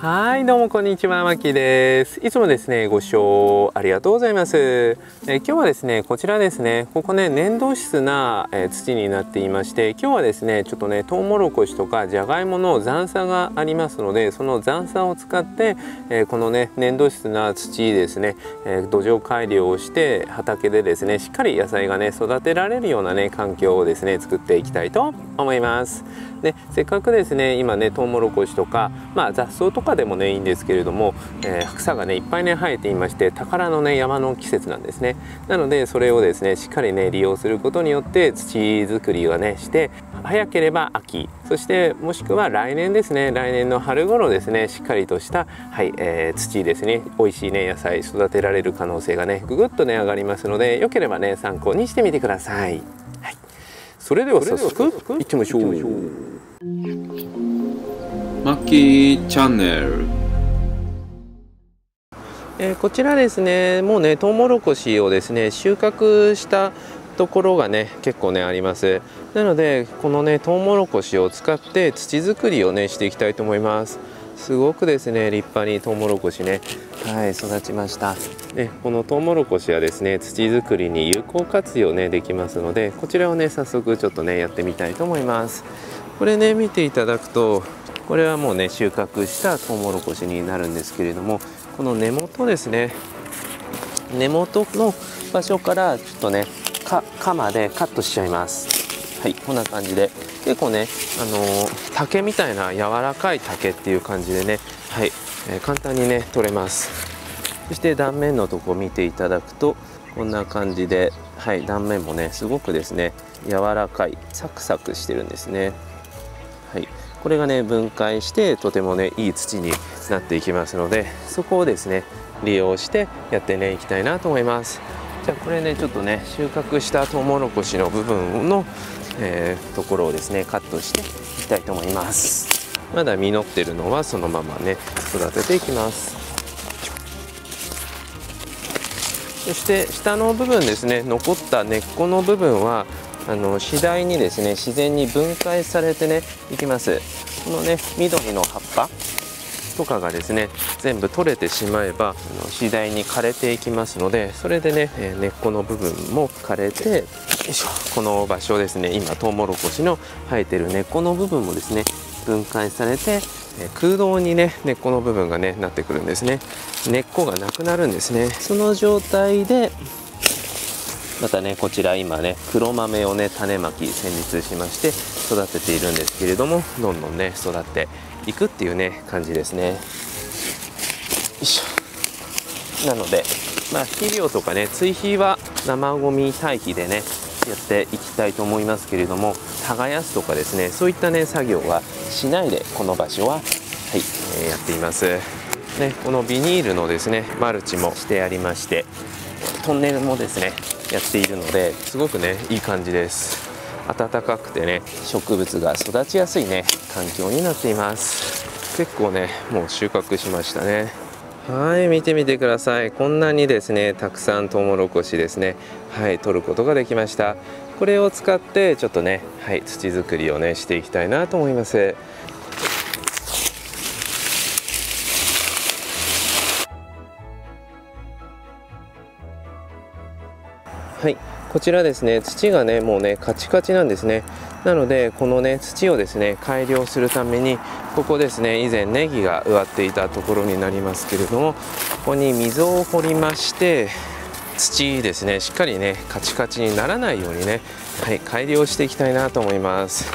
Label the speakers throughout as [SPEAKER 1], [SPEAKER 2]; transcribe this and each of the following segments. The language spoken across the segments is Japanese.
[SPEAKER 1] はいどうもこんにちはまきです。いつもですねご視聴ありがとうございます。え今日はですねこちらですね。ここね粘土質な、え土になっていまして今日はですねちょっとねトウモロコシとかじゃがいもの残差がありますのでその残差を使って、えこのね粘土質な土ですね、え土壌改良をして畑でですねしっかり野菜がね育てられるようなね環境をですね作っていきたいと思います。でせっかくですね今ねトウモロコシとかまあ雑草とかでもねいいんですけれども、えー、草がねいっぱいね生えていまして宝のね山の季節なんですねなのでそれをですねしっかりね利用することによって土作りをねして早ければ秋そしてもしくは来年ですね来年の春頃ですねしっかりとした、はいえー、土ですね美味しいね野菜育てられる可能性がねぐぐっとね上がりますのでよければね参考にしてみてください。はい、それでは早速いってみましょう。
[SPEAKER 2] マッキーチャンネル。
[SPEAKER 1] えー、こちらですねもうねトウモロコシをですね収穫したところがね結構ねあります。なのでこのねトウモロコシを使って土作りをねしていきたいと思います。すごくですね立派にトウモロコシねはい育ちました。でこのトウモロコシはですね土作りに有効活用ねできますのでこちらをね早速ちょっとねやってみたいと思います。これね見ていただくとこれはもうね収穫したトウモロコシになるんですけれどもこの根元ですね。根元の場所からちょっとね鎌でカットしちゃいます。はいこんな感じで。結構ねあのー、竹みたいな柔らかい竹っていう感じでねはい、えー、簡単にね取れます。そして断面のとこ見ていただくとこんな感じではい断面もねすごくですね柔らかいサクサクしてるんですね。これがね分解してとてもねいい土になっていきますのでそこをですね利用してやってねいきたいなと思います。じゃあこれねちょっとね収穫したトウモロコシの部分の、えー、ところをですねカットしていきたいと思います。まだ実ってるのはそのままね育てていきます。そして下の部分ですね残った根っこの部分はあの次第にですね自然に分解されてねいきます。このね緑の葉っぱとかがですね全部取れてしまえばあの次第に枯れていきますのでそれでね、え根っこの部分も枯れてこの場所ですね今トウモロコシの生えてる根っこの部分もですね分解されて空洞にね根っこの部分がねなってくるんですね。根っこがなくなるんですね。その状態でまたねこちら今ね黒豆をね種まき選別しまして育てているんですけれどもどんどんね育っていくっていうね感じですね。よいしょ。なのでまあ肥料とかね追肥は生ごみ堆肥でねやっていきたいと思いますけれども耕すとかですねそういったね作業はしないでこの場所ははい、えー、やっています。ねこのビニールのですねマルチもしてありましてトンネルもですねやっているのですごくねいい感じです。暖かくてね植物が育ちやすいね環境になっています。結構ねもう収穫しましたね。はい見てみてください。こんなにですねたくさんトウモロコシですねはい取ることができました。これを使ってちょっとねはい土作りをねしていきたいなと思います。はい。こちらですね土がねもうねカチカチなんですね。なのでこのね土をですね改良するためにここですね以前ネギが植わっていたところになりますけれどもここに溝を掘りまして土ですねしっかりねカチカチにならないようにね、はい、改良していきたいなと思います。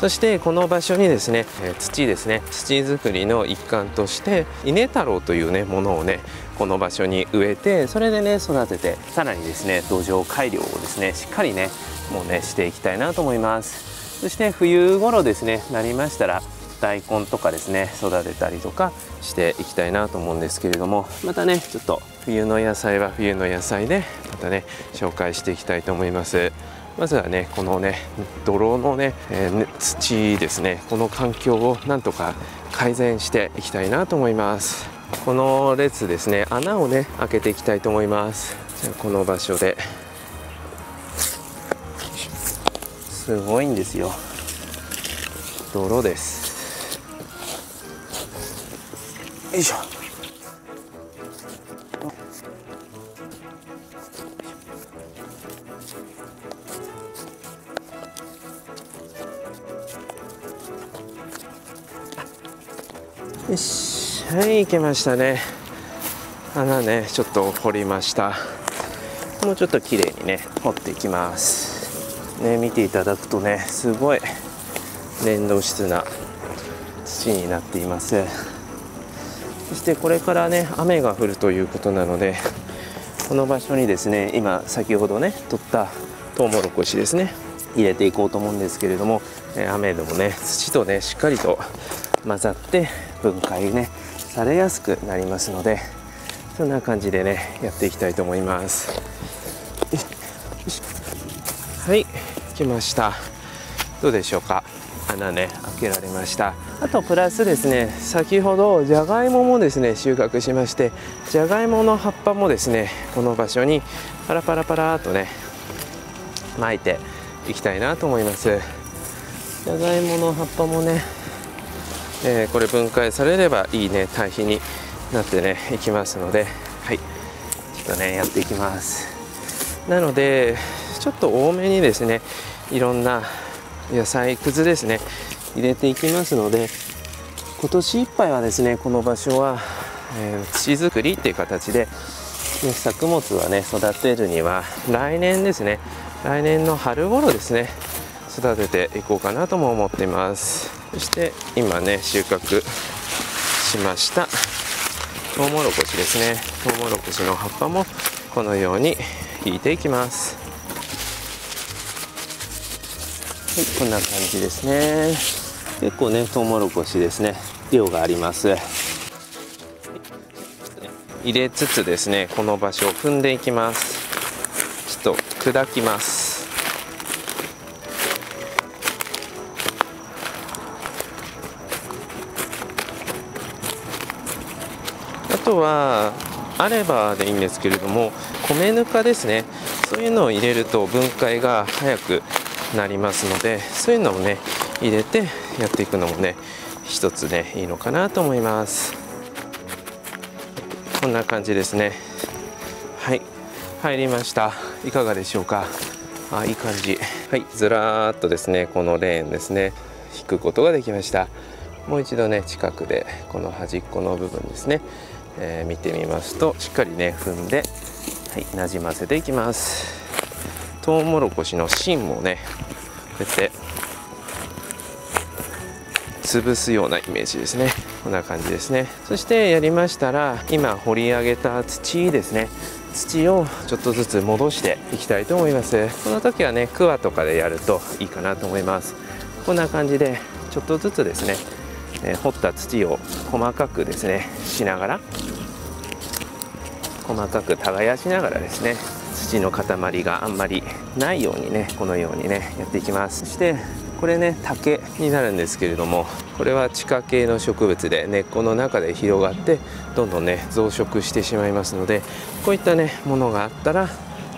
[SPEAKER 1] そしてこの場所にですね、土ですね土作りの一環として稲太郎というねものをねこの場所に植えてそれでね育ててさらにですね土壌改良をですねしっかりねもうねしていきたいなと思います。そして冬頃ですねなりましたら大根とかですね育てたりとかしていきたいなと思うんですけれどもまたねちょっと冬の野菜は冬の野菜でまたね紹介していきたいと思います。まずはねこのね泥のね、えー、土ですねこの環境をなんとか改善していきたいなと思います。この列ですね穴をね開けていきたいと思います。じゃあこの場所で。すごいんですよ。泥です。よいしょ。よし。はいいけましたね。穴ねちょっと掘りました。もうちょっと綺麗にね掘っていきます。ね見ていただくとねすごい粘土質な土になっています。そしてこれからね雨が降るということなのでこの場所にですね今先ほどね取ったトウモロコシですね入れていこうと思うんですけれども雨でもね土とねしっかりと混ざって分解ねされやすくなりますのでそんな感じでねやっていきたいと思います。はい来ました。どうでしょうか？穴ね開けられました。あとプラスですね先ほどじゃがいももですね収穫しましてじゃがいもの葉っぱもですねこの場所にパラパラパラとね巻いていきたいなと思います。じゃがいもの葉っぱもね、えー、これ分解されればいいね堆肥になってねいきますのではい。ちょっとねやっていきます。なのでちょっと多めにですねいろんな野菜くずですね入れていきますので今年いっぱいはですねこの場所は、えー、土作りっていう形で、ね、作物はね育てるには来年ですね来年の春頃ですね育てていこうかなとも思っています。そして今ね収穫しました。トウモロコシですね。トウモロコシの葉っぱもこのように引いていきます。はいこんな感じですね。結構ねトウモロコシですね。量があります。入れつつですねこの場所を踏んでいきます。ちょっと砕きます。とはあればでいいんですけれども米ぬかですね。そういうのを入れると分解が早くなりますのでそういうのをね入れてやっていくのもね一つねいいのかなと思います。こんな感じですね。はい。入りました。いかがでしょうか？あいい感じ。はい。ずらーっとですねこのレーンですね。引くことができました。もう一度ね近くでこの端っこの部分ですね、えー、見てみますとしっかりね踏んではいなじませていきます。トウモロコシの芯もねこうやって潰すようなイメージですね。こんな感じですね。そしてやりましたら今掘り上げた土ですね。土をちょっとずつ戻していきたいと思います。この時はねクワとかでやるといいかなと思います。こんな感じでちょっとずつですね、えー、掘った土を細かくですねしながら細かく耕しながらですね土の塊があんまりないようにねこのようにねやっていきます。そしてこれね竹になるんですけれどもこれは地下系の植物で根っこの中で広がってどんどんね増殖してしまいますのでこういったねものがあったら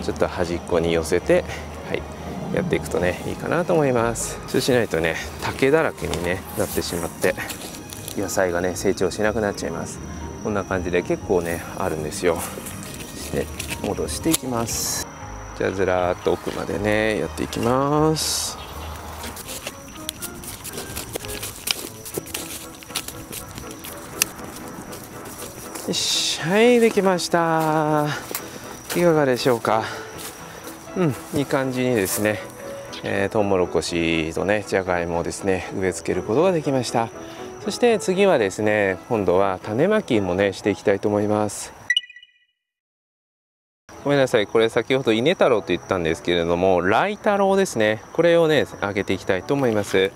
[SPEAKER 1] ちょっと端っこに寄せてはいやっていくとねいいかなと思います。そうしないとね竹だらけに、ね、なってしまって野菜がね成長しなくなっちゃいます。こんな感じで結構ねあるんですよ。で戻していきます。じゃあずらっと奥までねやっていきます。よしはいできました。いかがでしょうか。うん。いい感じにですね、えー、トウモロコシとねじゃがいもをですね植え付けることができました。そして次はですね今度は種まきもねしていきたいと思います。ごめんなさい。これ先ほど稲太郎と言ったんですけれども来太郎ですね。これをねあげていきたいと思います。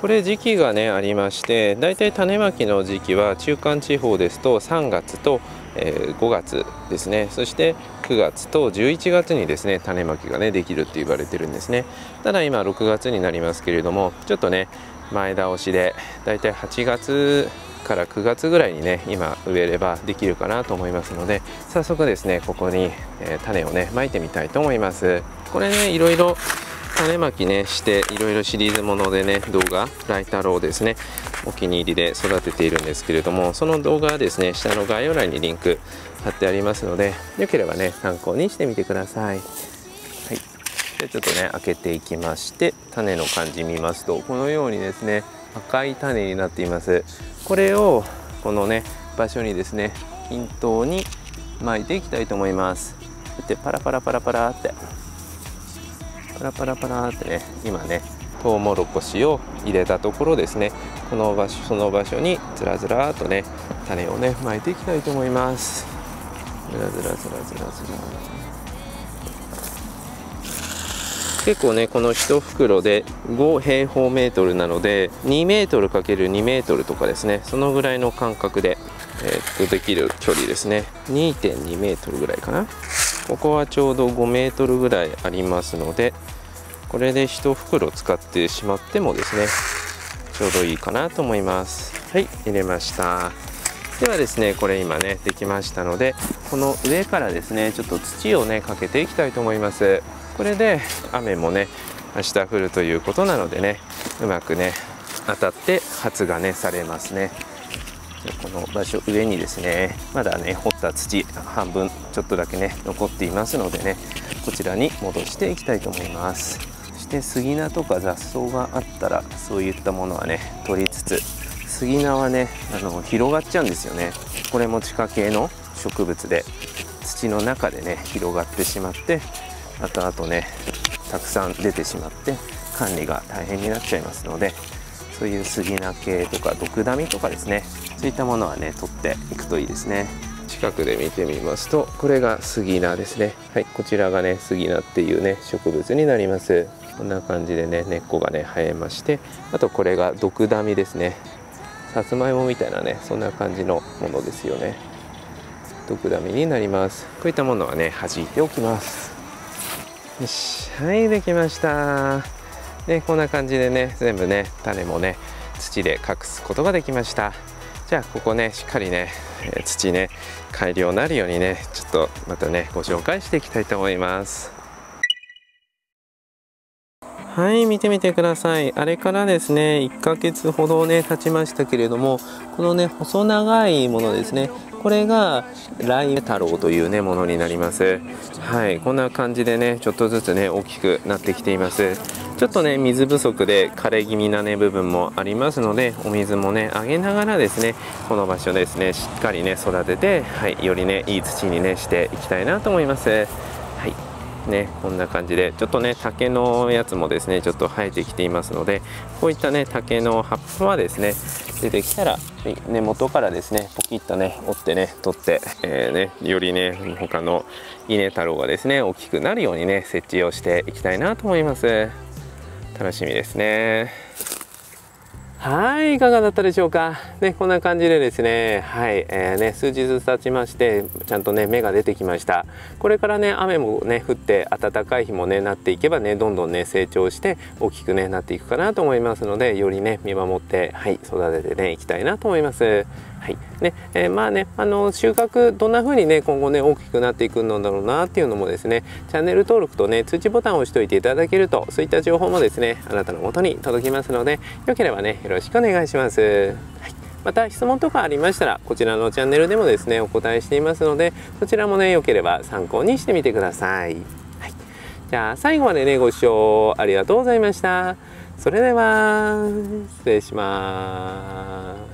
[SPEAKER 1] これ時期がねありましてだいたい種まきの時期は中間地方ですと3月と、え、5月ですね。そして9月と11月にですね種まきがねできるって言われてるんですね。ただ今6月になりますけれどもちょっとね前倒しでだいたい8月から9月ぐらいにね今植えればできるかなと思いますので早速ですねここに、えー、種をねまいてみたいと思います。これねいろいろ種まきねしていろいろシリーズものでね動画ライタローですねお気に入りで育てているんですけれどもその動画はですね下の概要欄にリンク貼ってありますのでよければね参考にしてみてください。はい。でちょっとね開けていきまして種の感じ見ますとこのようにですね赤い種になっています。これをこのね場所にですね均等に巻いていきたいと思います。でパラパラパラパラってパラパラパラってね今ねトウモロコシを入れたところですね。この場所その場所にずらずらっとね種をね巻いていきたいと思います。ずらずらずらずらずら。結構ねこの1袋で5平方メートルなので2メートル ×2 メートルとかですねそのぐらいの間隔で、えー、っとできる距離ですね。2.2メートルぐらいかな。ここはちょうど5メートルぐらいありますのでこれで1袋使ってしまってもですねちょうどいいかなと思います。はい入れました。ではですねこれ今ねできましたのでこの上からですねちょっと土をねかけていきたいと思います。これで雨もね明日降るということなのでねうまくね当たって発芽ねされますねこの場所上にですねまだね掘った土半分ちょっとだけね残っていますのでねこちらに戻していきたいと思います。そして杉菜とか雑草があったらそういったものはね取りつつ杉菜はねあの広がっちゃうんですよね。これも地下系の植物で土の中でね広がってしまってあとあとねたくさん出てしまって管理が大変になっちゃいますのでそういう杉菜系とか毒ダミとかですね。そういったものはね取っていくといいですね。近くで見てみますとこれが杉菜ですね。はいこちらがね杉菜っていうね植物になります。こんな感じでね根っこがね生えましてあとこれが毒ダミですね。さつまいもみたいなねそんな感じのものですよね。毒ダミになります。こういったものはね弾いておきます。よしはいできました。でこんな感じでね全部ね種もね土で隠すことができました。じゃあここねしっかりね、え土ね改良になるようにねちょっとまたねご紹介していきたいと思います。はい見てみてください。あれからですね1ヶ月ほどね経ちましたけれどもこのね細長いものですねこれがライメ太郎というねものになります。はい。こんな感じでねちょっとずつね大きくなってきています。ちょっとね水不足で枯れ気味なね部分もありますのでお水もねあげながらですねこの場所ですねしっかりね育ててはいよりねいい土にねしていきたいなと思います。ねこんな感じでちょっとね竹のやつもですねちょっと生えてきていますのでこういったね竹の葉っぱはですね出てきたら根元からですねポキッとね折ってね取って、えー、ね、よりね他の稲太郎がですね大きくなるようにね設置をしていきたいなと思います。楽しみですね。はい、いかがだったでしょうか？ね、こんな感じでですね、はい、えー、ね、数日経ちまして、ちゃんとね、芽が出てきました。これからね、雨もね、降って暖かい日もね、なっていけばね、どんどんね、成長して大きくね、なっていくかなと思いますので、よりね、見守って、はい、育ててね、いきたいなと思います。はいねえー、まあねあの収穫どんな風にね今後ね大きくなっていくんだろうなっていうのもですねチャンネル登録とね通知ボタンを押しておいていただけるとそういった情報もですねあなたの元に届きますのでよければねよろしくお願いします。はいまた質問とかありましたらこちらのチャンネルでもですねお答えしていますのでそちらもねよければ参考にしてみてください。はい、じゃあ最後までねご視聴ありがとうございました。それでは失礼します。